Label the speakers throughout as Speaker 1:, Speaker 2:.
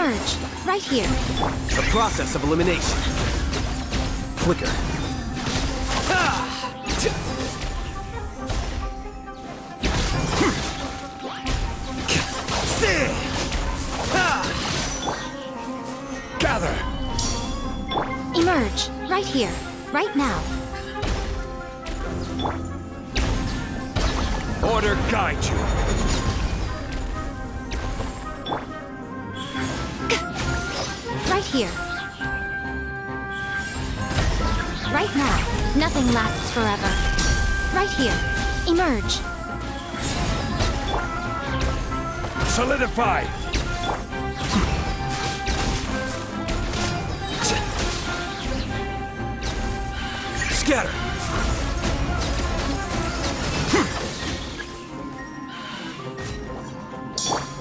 Speaker 1: Emerge. Right here.
Speaker 2: The process of elimination. Flicker.
Speaker 3: Gather!
Speaker 1: Emerge. Right here. Right now. Nothing lasts forever. Right here. Emerge.
Speaker 3: Solidify!
Speaker 2: Scatter.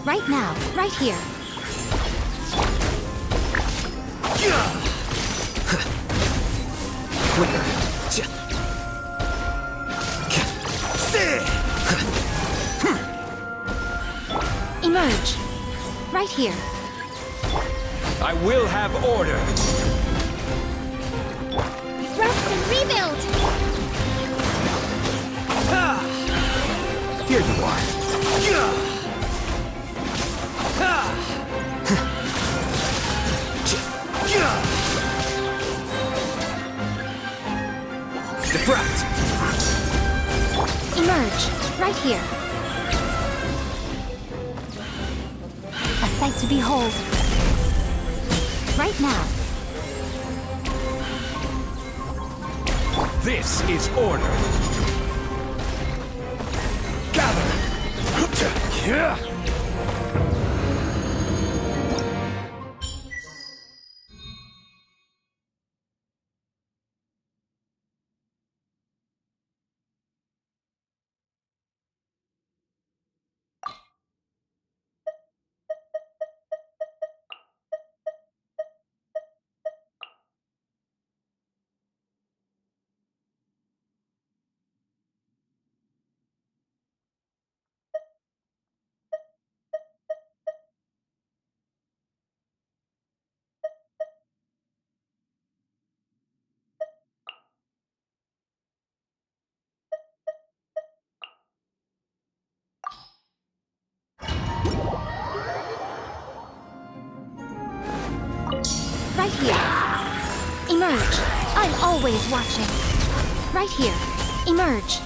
Speaker 1: Right now. Right here.
Speaker 2: Flicker.
Speaker 1: Emerge. Right here.
Speaker 3: I will have order.
Speaker 1: Right here. A sight to behold. Right now.
Speaker 3: This is order. Gather!
Speaker 1: Right I'm always watching. Right here. Emerge.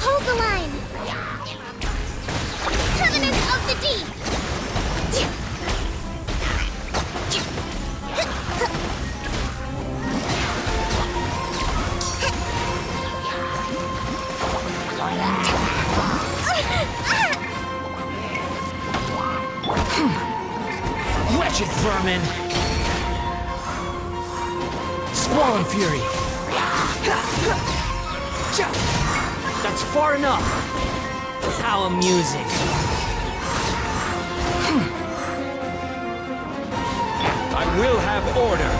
Speaker 1: Hold the line. Covenant of the Deep.
Speaker 4: Wretched vermin! Squall Fury! That's far enough! How amusing! Hmm.
Speaker 3: I will have order.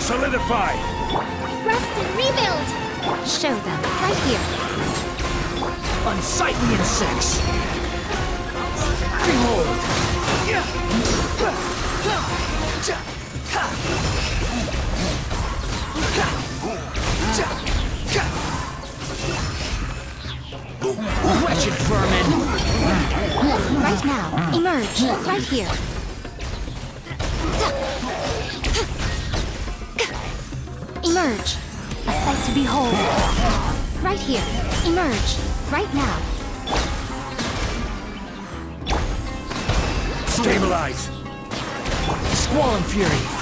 Speaker 3: Solidify!
Speaker 1: Rest and rebuild. Show them. Right here.
Speaker 4: Unsightly insects! Behold! Wretched vermin!
Speaker 1: Right now. Emerge. Right here. Emerge. A sight to behold. Right here. Emerge. Right now.
Speaker 3: Stabilize!
Speaker 4: Squall and Fury!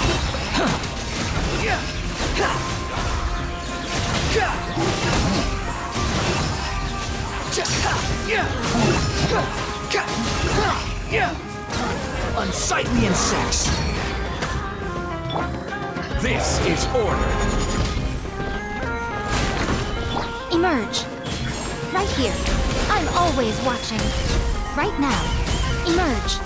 Speaker 4: Unsightly insects!
Speaker 3: This is order.
Speaker 1: Emerge. Right here. I'm always watching. Right now. Emerge.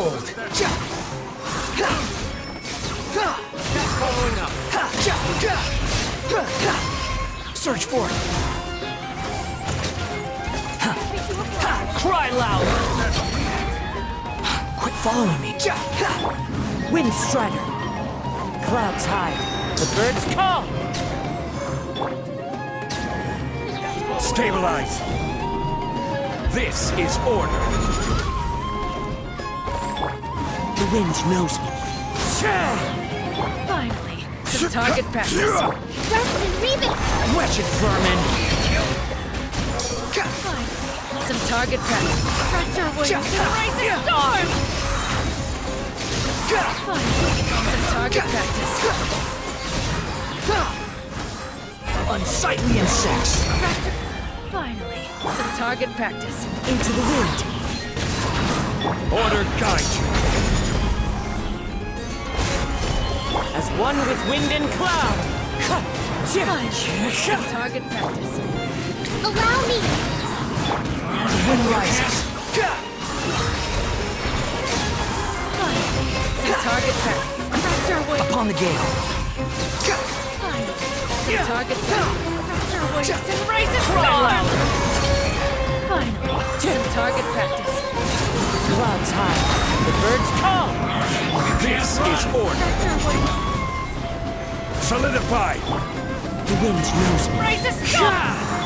Speaker 4: Behold.
Speaker 3: Following up.
Speaker 4: Search for it.
Speaker 5: Ready to apply.
Speaker 4: Cry loud. Quit following me. Wind strider. Clouds high. The birds call.
Speaker 6: Stabilize. This is order.
Speaker 4: The wind knows me.
Speaker 7: Finally, some target practice.
Speaker 5: Rest and rebuild.
Speaker 4: Wretched vermin.
Speaker 7: Finally, some target practice. Stretch your wings and raise a storm! Finally, some target practice.
Speaker 4: Unsightly insects.
Speaker 7: Finally, some target practice.
Speaker 4: Into the wind.
Speaker 6: Order guide you.
Speaker 4: As one with wind and cloud.
Speaker 7: Finally, target practice.
Speaker 5: Allow me.
Speaker 4: The wind rises.
Speaker 7: Finally, target practice. Stretch your.
Speaker 4: Upon the gale.
Speaker 7: Finally, target practice. Stretch your wings and raise a storm! Finally, some target practice.
Speaker 4: Clouds high. The birds call.
Speaker 6: This is order.
Speaker 7: Stretch your wings.
Speaker 6: Solidify.
Speaker 4: The wind knows me.
Speaker 7: Raise a storm!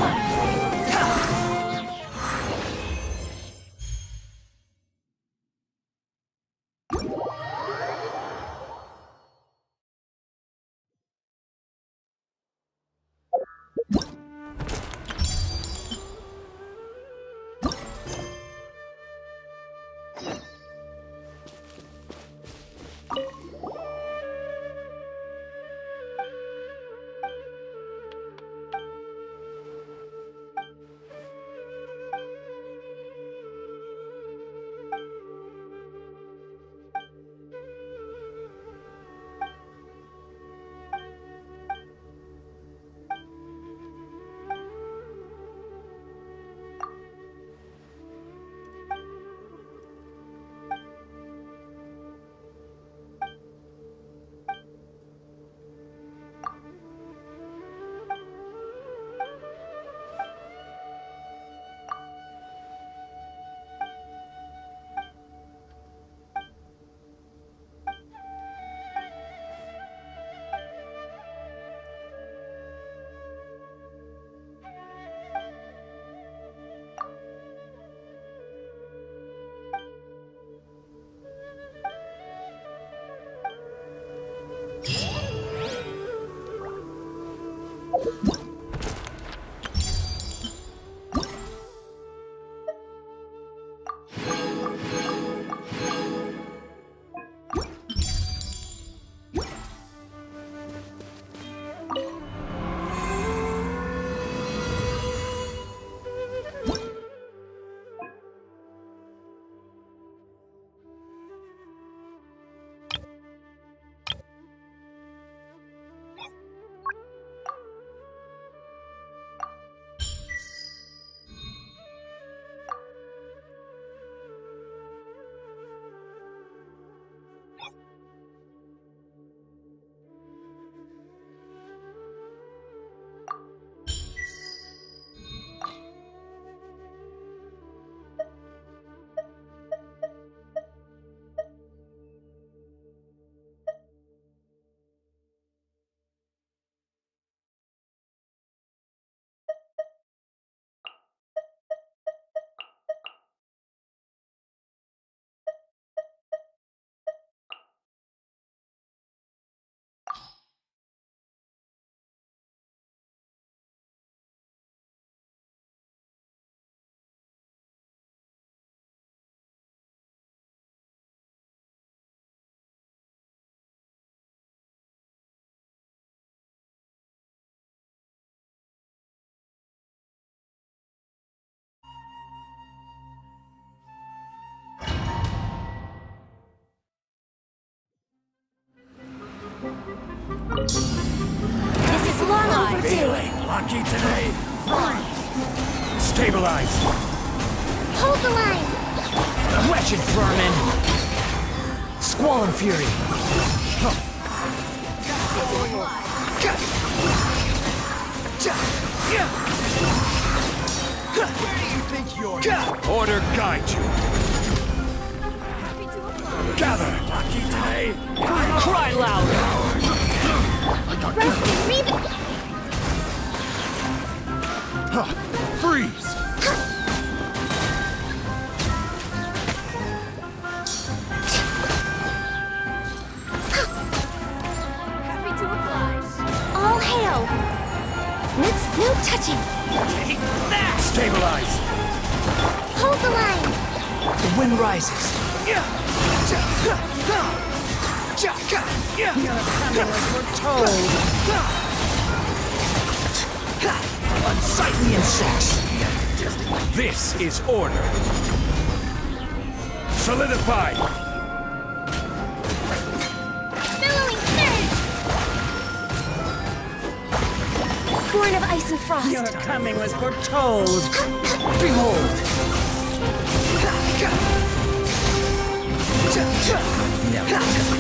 Speaker 3: Lucky today. Stabilize.
Speaker 5: Hold the line.
Speaker 4: Wretched vermin! Squall and fury!
Speaker 3: Order guide you. Gather. Lucky today.
Speaker 4: Cry loud!
Speaker 5: Rest and.
Speaker 3: Freeze.
Speaker 7: Happy to oblige.
Speaker 5: All hail. Next, no touching.
Speaker 3: Stabilize.
Speaker 5: Hold the line.
Speaker 4: The wind rises. We're told. Unsightly insects!
Speaker 3: This is order. Solidify.
Speaker 5: Billowing surge. Born of ice and frost.
Speaker 4: Your coming was foretold. Behold!
Speaker 5: Blaze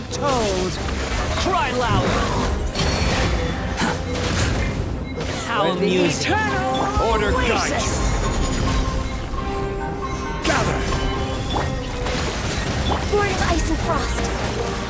Speaker 4: coming was foretold. Cry loud. How amusing. Eternal!
Speaker 3: Order guide Gather.
Speaker 5: Born of ice and frost.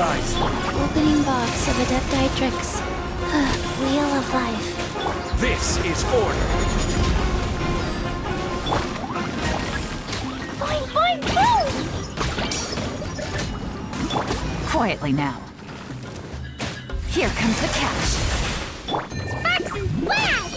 Speaker 3: Stabilize.
Speaker 5: Opening box of Adepti Tricks. Wheel of Life.
Speaker 3: This is order.
Speaker 5: Boing, boing, boom!
Speaker 4: Quietly now. Here comes the catch.
Speaker 5: Sparks and flash!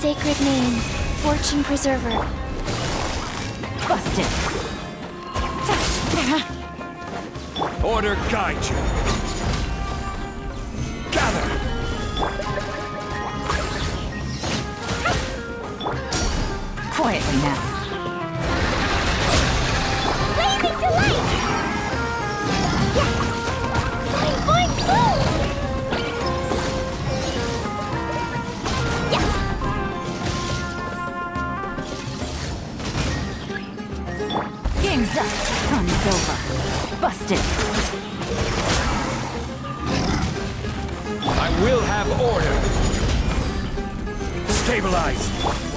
Speaker 5: Sacred name, Fortune Preserver.
Speaker 4: Busted.
Speaker 3: Order guide you. Gather.
Speaker 4: Quietly now. Over.
Speaker 3: I will have order.
Speaker 5: Stabilize!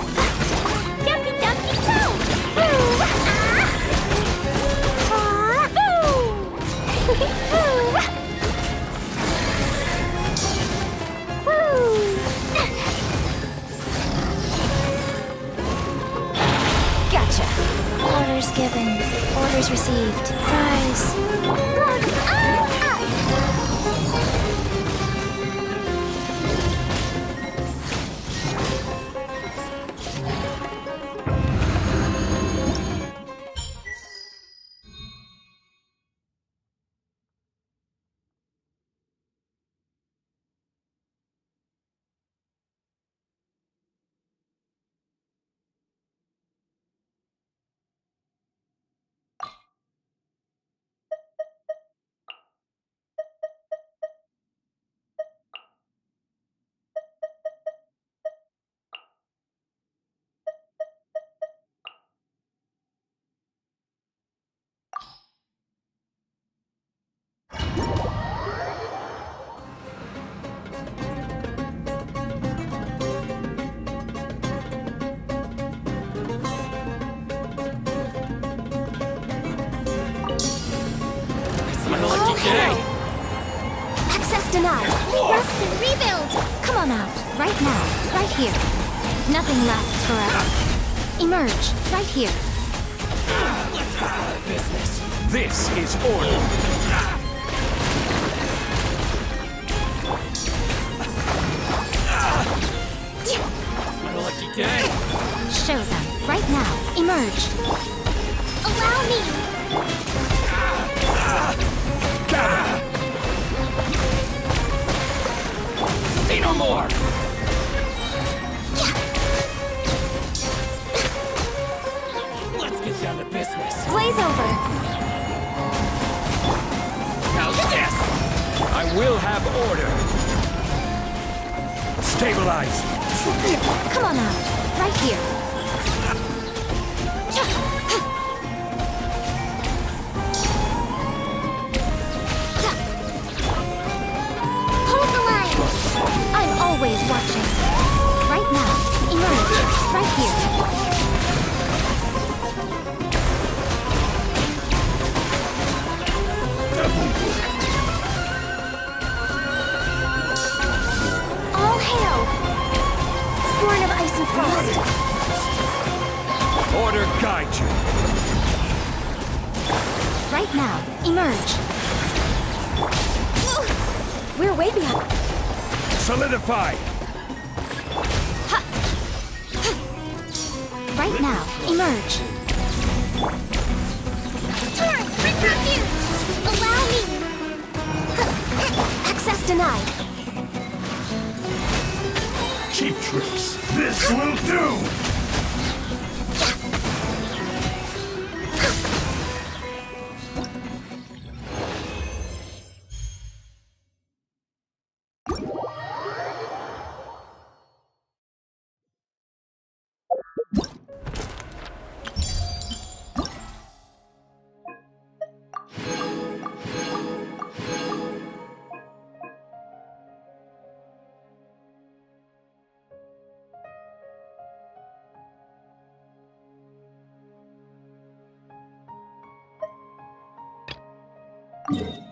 Speaker 1: Denied. Rest and rebuild. Come on out. Right now. Right here. Nothing lasts forever. Emerge. Right here. Business.
Speaker 5: This is order!
Speaker 3: My lucky day.
Speaker 1: Show them. Right now. Emerge. Allow me.
Speaker 3: See no more. Let's get down to business.
Speaker 1: Blaze over.
Speaker 3: How's this?
Speaker 5: I will have order! Stabilize!
Speaker 1: Come on out. Right here. Right here. All hail. Born of ice and frost.
Speaker 5: Order guide you!
Speaker 1: Right now, emerge. We're way behind.
Speaker 5: Solidify!
Speaker 1: Right now, emerge. Allow me! Access denied.
Speaker 5: Cheap tricks! This will do! Yeah.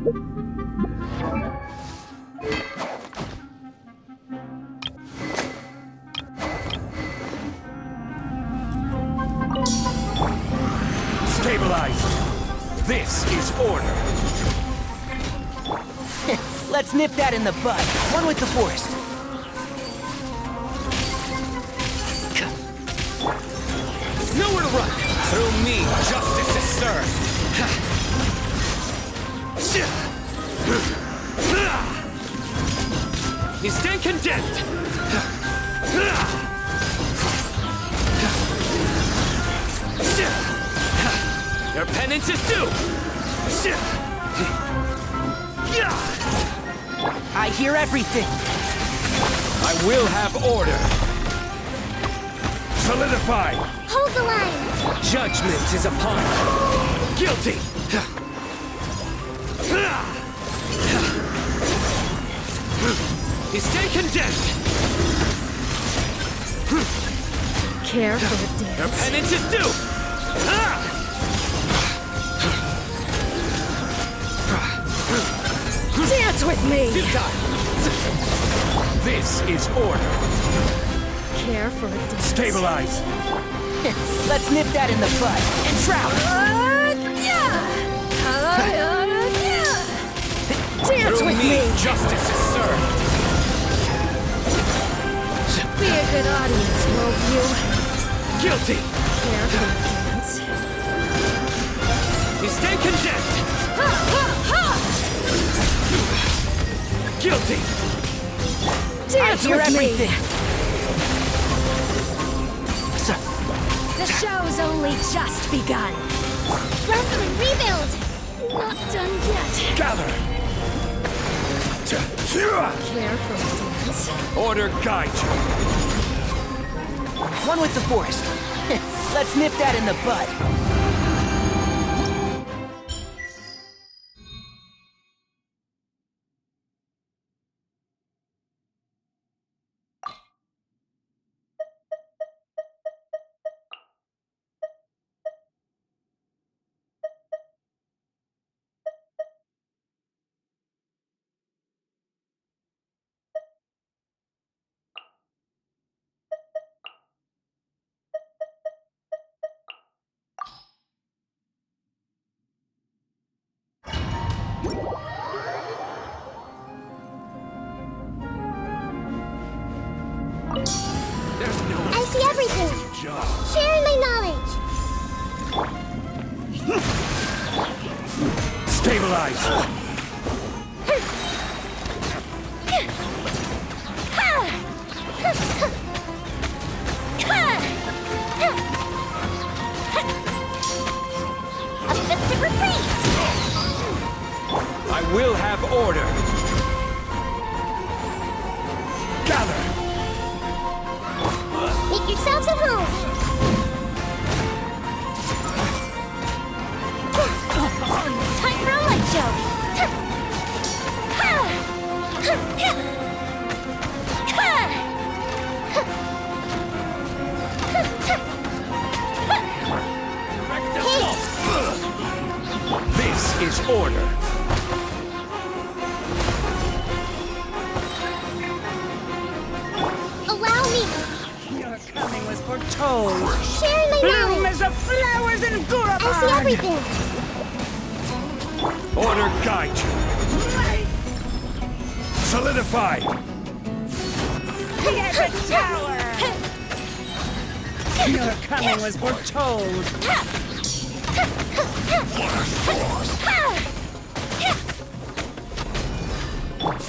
Speaker 5: Stabilize! This is order!
Speaker 4: Let's nip that in the bud. One with the forest.
Speaker 3: Nowhere to run! Through me, justice is served! You stand condemned! Your penance is due!
Speaker 4: I hear everything.
Speaker 3: I will have order! Solidify!
Speaker 5: Hold the line.
Speaker 3: Judgment is upon you. Guilty! You stay condemned!
Speaker 7: Care for a
Speaker 3: Your
Speaker 7: dance?
Speaker 3: penance is due!
Speaker 7: Dance with me!
Speaker 3: This is order.
Speaker 7: Care for a dance?
Speaker 3: Stabilize.
Speaker 4: Let's nip that in the bud. And shroud.
Speaker 7: Dance
Speaker 3: Through
Speaker 7: with
Speaker 3: me,
Speaker 7: me!
Speaker 3: justice is served.
Speaker 7: Be a good audience, won't you?
Speaker 3: Guilty!
Speaker 7: Care for a dance?
Speaker 3: You stay condemned! Guilty!
Speaker 4: I
Speaker 7: Dance
Speaker 4: hear
Speaker 7: with me!
Speaker 4: everything. So,
Speaker 7: The show's only just begun.
Speaker 5: Wrestling rebuild.
Speaker 7: Not done yet.
Speaker 3: Gather! Order guide you.
Speaker 4: one with the forest. Let's nip that in the bud.
Speaker 5: Everything. Sharing my knowledge.
Speaker 3: Stabilize!
Speaker 5: A festive reprise.
Speaker 3: I will have order.
Speaker 5: Yourselves at home. Time for a light show.
Speaker 3: This is order.
Speaker 4: Was foretold.
Speaker 5: Sharing my knowledge.
Speaker 4: the flowers in Gurabad.
Speaker 5: I see everything.
Speaker 3: Order guide you. Solidify!
Speaker 4: The tower. Your coming was foretold.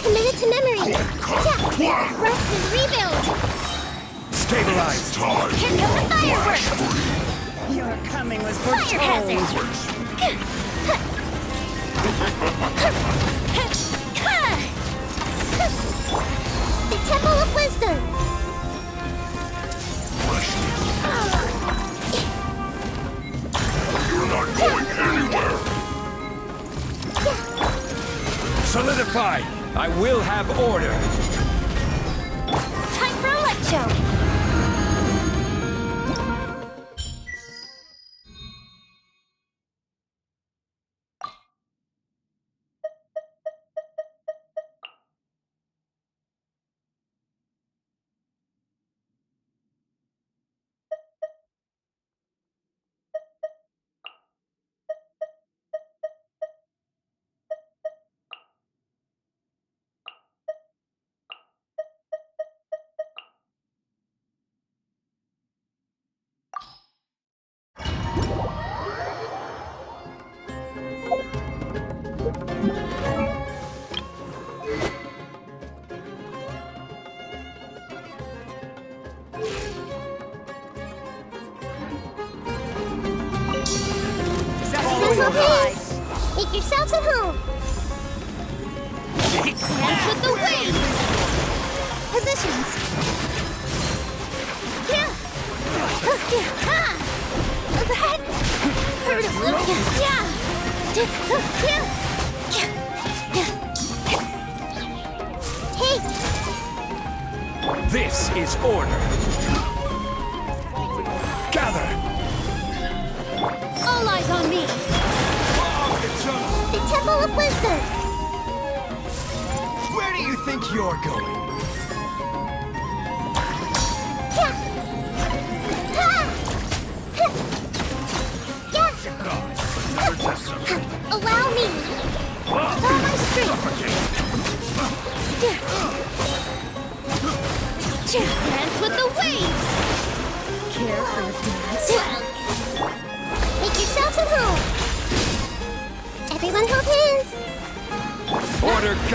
Speaker 5: Committed to memory. Yeah. Rest and rebuild.
Speaker 3: Stabilize!
Speaker 6: Time
Speaker 5: Here come the fireworks.
Speaker 4: Your coming was
Speaker 5: Fire
Speaker 4: foretold.
Speaker 5: hazard. The Temple of Wisdom.
Speaker 6: You're not going anywhere.
Speaker 3: Solidify! I will have order.
Speaker 5: Time for a light show.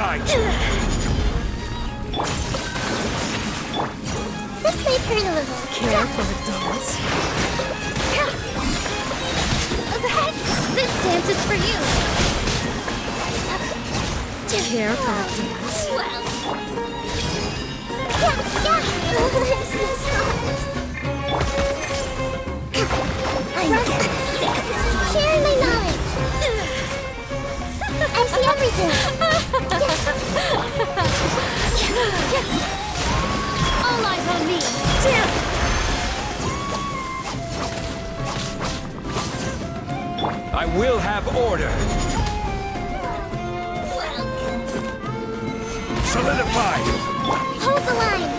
Speaker 3: Order.
Speaker 6: This may hurt a little.
Speaker 5: Care for a dance?
Speaker 6: That,
Speaker 5: This dance is for you! Care for a dance?
Speaker 6: well. Yeah, yeah. I'm getting sick of this. Sharing everything.
Speaker 5: All eyes on me!
Speaker 3: I will have order. Solidify.
Speaker 6: Hold the line.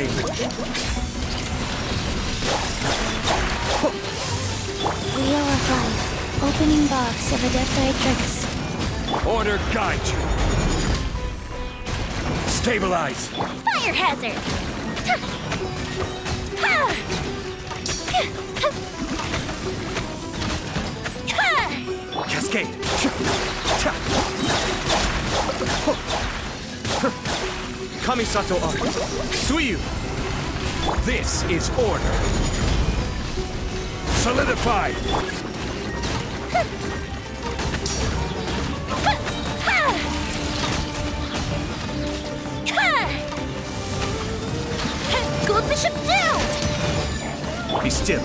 Speaker 3: Daily.
Speaker 6: Wheel of Life. Opening box of Adepti Tricks.
Speaker 3: Order guide you. Stabilize.
Speaker 6: Fire hazard. Ha! Ha!
Speaker 3: Cascade. Kamisato Art. Suyu. This is order. Solidify.
Speaker 6: Gold Bishop down!
Speaker 3: Be still.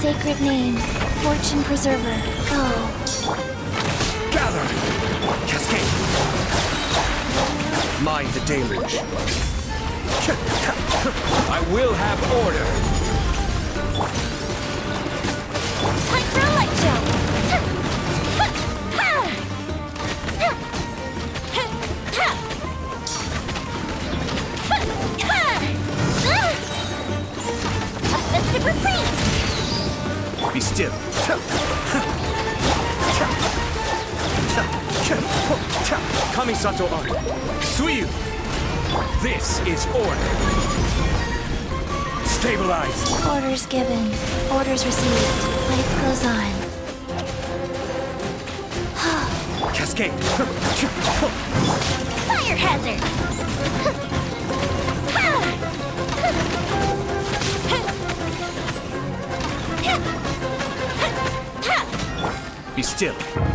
Speaker 6: Sacred name, Fortune Preserver, go.
Speaker 3: Gather. Cascade. Mind the deluge. I will have order.
Speaker 6: Time for a light show! A festive reprise!
Speaker 3: Be still. Kamisato Art. Suyu. This is order. Stabilize.
Speaker 6: Orders given, orders received. Life goes on.
Speaker 3: Cascade.
Speaker 6: Fire
Speaker 8: fire hazard!
Speaker 3: Be still.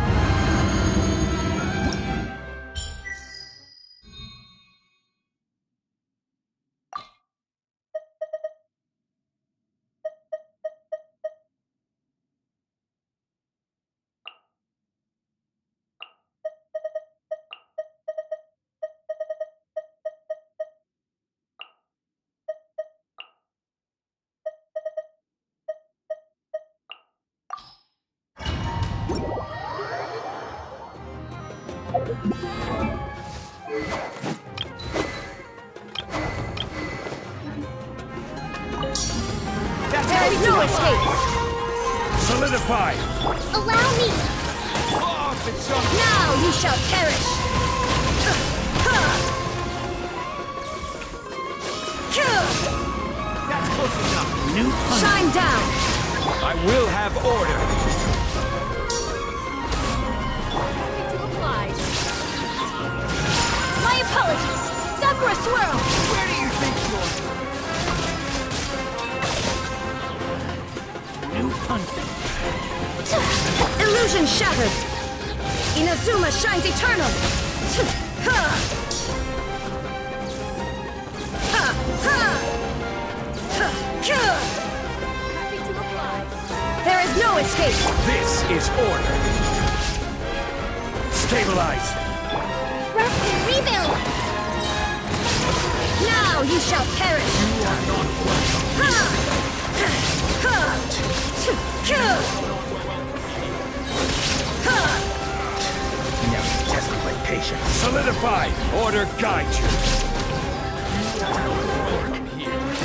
Speaker 8: Shall perish!
Speaker 3: That's close enough. New
Speaker 8: Shine down!
Speaker 3: I will have order.
Speaker 8: My apologies! Sakura Swirl!
Speaker 3: Where do you think you're? New punch.
Speaker 8: Illusion shattered! Inazuma shines eternal! Ha! Ha! Ha! Ha! Ha!
Speaker 6: Happy to apply.
Speaker 8: There is no escape!
Speaker 3: This is order. Stabilize.
Speaker 8: Rest and rebuild! Now you shall perish! Ha! Ha! Ha! Ha!
Speaker 3: Now test my patience. Solidify. Order guide you.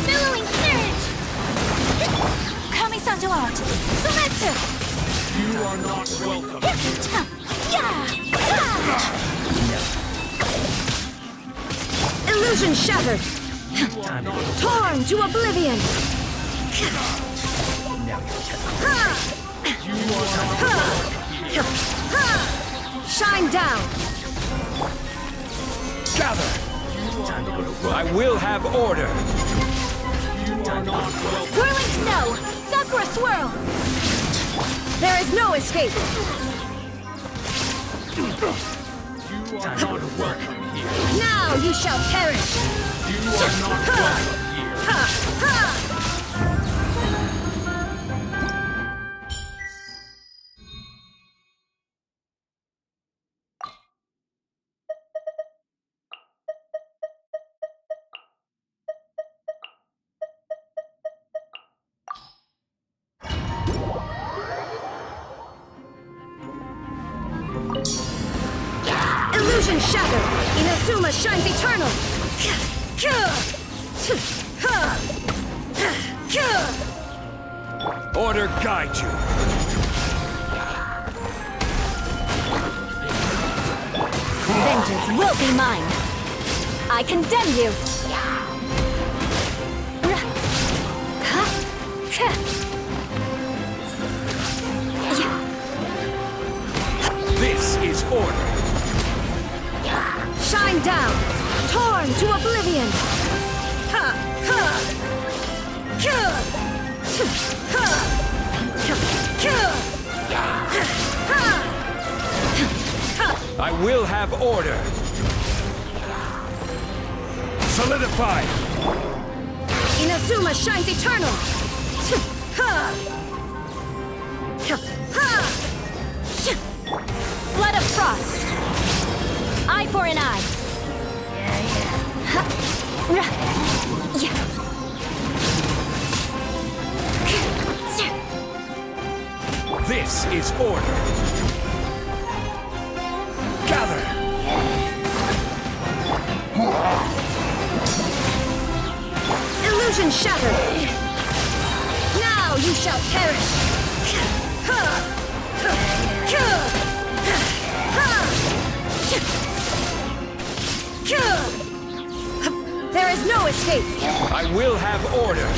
Speaker 8: Billowing surge! Kamisato Art! Soumetsu!
Speaker 3: You are not welcome.
Speaker 8: Yeah! Illusion shattered! Torn to oblivion! Now you're you are not Shine down!
Speaker 3: Gather. Time to go to work. I will have order.
Speaker 8: Whirling snow! Sakura swirl! There is no escape!
Speaker 3: Time to go to work.
Speaker 8: Now you shall perish!
Speaker 3: You are not welcome here.
Speaker 8: Ha! Ha! Vengeance will be mine! I condemn you!
Speaker 3: This is order.
Speaker 8: Shine down! Torn to oblivion! Ha! Ha! Ha! Kya! Ha!
Speaker 3: I will have order. Solidify.
Speaker 8: Inazuma shines eternal! Blood of frost! Eye for an eye!
Speaker 3: This is order.
Speaker 8: Illusion shattered! Now you shall perish! There is no escape!
Speaker 3: I will have order.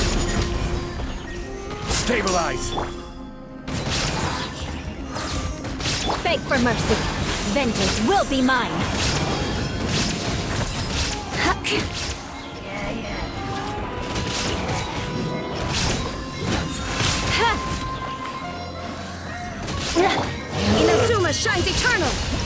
Speaker 3: Stabilize.
Speaker 8: Beg for mercy. Vengeance will be mine. Shines eternal!